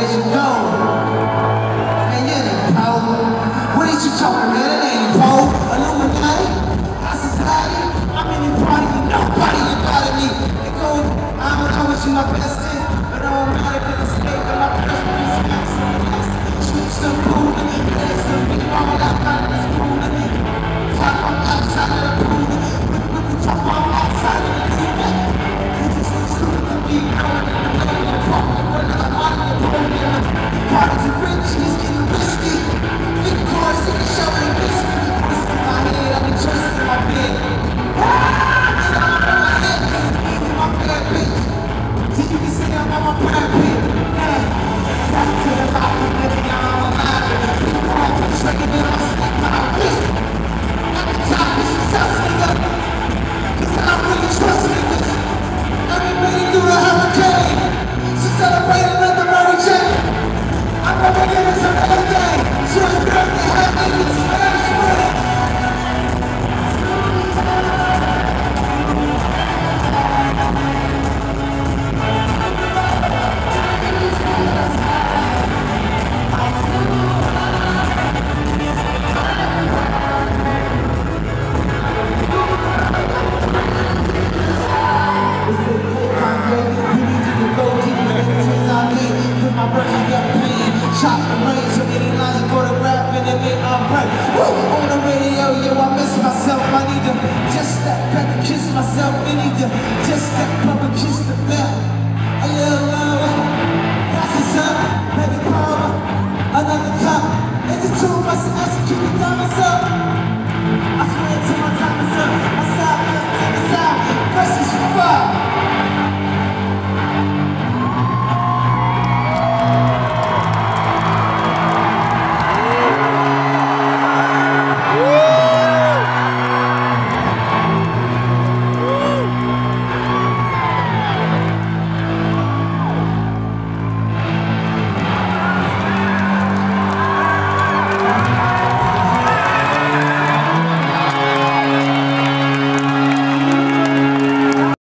years you ain't pope. What is you talking, man? That ain't pope. Illuminati? Society? I'm in the party. Nobody invited me. It I my best second. chop and run to any lines for the and then it I'm right. Woo! On the radio, yo, I miss myself. I need to just step back, kiss myself. I need to just step